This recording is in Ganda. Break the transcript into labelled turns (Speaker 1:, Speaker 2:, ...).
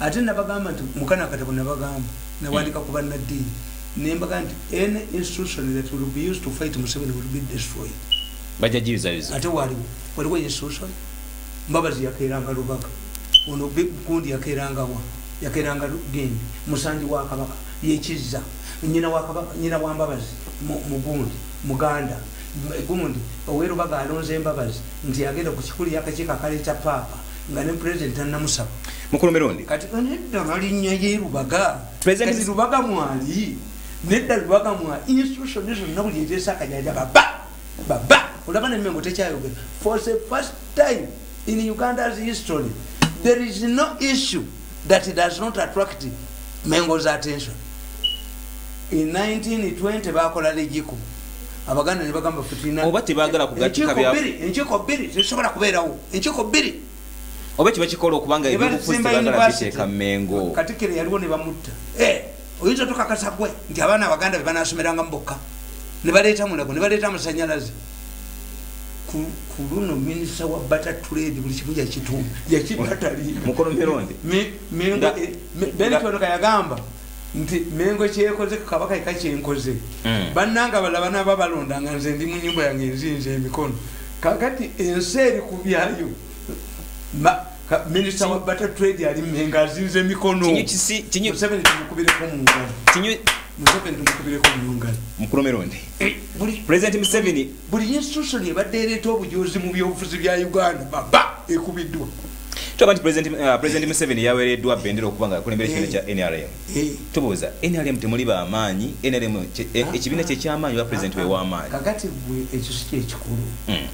Speaker 1: ate nabagamba nti mukana katabo nabagamba nawandika ku bannaddiini nembaga nti any institution that will be used to fight museveni will be destroyed.
Speaker 2: Bajja giyuzayuza
Speaker 1: ate waliwo waliwo institution? Mbabazi yakeranga lubaga ono gundi yakerangawa yakeranga gendi musanji wa kabaka yekiza nyina wa kabaka nyina wa mbabazi mu- mugundi muganda M- gundi owerubaga alonze embabazi nti agenda ku kikulu yakakiiko akaleeta paapa nga ne pulezidenti anamusaba
Speaker 2: mukulu mirundi
Speaker 1: kati nedda balinnya yerubaga
Speaker 2: President-
Speaker 1: kati rubaga mwali nedda rubaga mwali institution zonna buli eteesa akanyanja baba baba olaba nemengo tekyayogera. For the first time in uganda's history there is no issue that does not attract mengo's attention. In 1920 bakola legico. Abaganda ne bagamba ffe tulina-
Speaker 2: Oba tebaagala kugatika
Speaker 1: Enkiiko bbiri, biri tezisobola kubeerawo. Enkiiko bbiri
Speaker 2: oba kiba kikola okubanga ebyobufuzi tebagala biteeka mengo
Speaker 1: katikiro yaliwo ne bamutta. Eh, oyinza tukakasa gwe nti abaana abaganda bebanasomerangamu bokka. Ne baleeta mulago ne baleeta amasanyalaze ku luno minisita wa bata trade buli kimu
Speaker 2: nga-
Speaker 1: benitonoka yagamba nti mengo kyekoze kabaka eka kyenkoze
Speaker 2: Mm.
Speaker 1: bannanga balaba naba balondanga nze ndi mu nyumba yange nzinza emikono. Kakati ensi eri ku byayo minisita wa bata trade ali menga azinza emikono museveni tumukubireko mu ngalo
Speaker 2: kinyu
Speaker 1: museveni tumukubireko mu ngalo
Speaker 2: mukulu mirundi
Speaker 1: Eh, buli
Speaker 2: president museveni.
Speaker 1: buli institution ebadde ereeta obujozi mu byobufuzi bya uganda baba ekubiddwa.
Speaker 2: Tuba nti president uh, museveni yaweereddwa bendera okuba nga akulembera ekibiina kya nrm
Speaker 1: Eh,
Speaker 2: tubuuza nrm temuli bamaanyi nrm e- ekibiina kyekyamaanyi oba president we wamaanyi?
Speaker 1: Kakati gwe ekyo si kyekikulu
Speaker 2: Mm.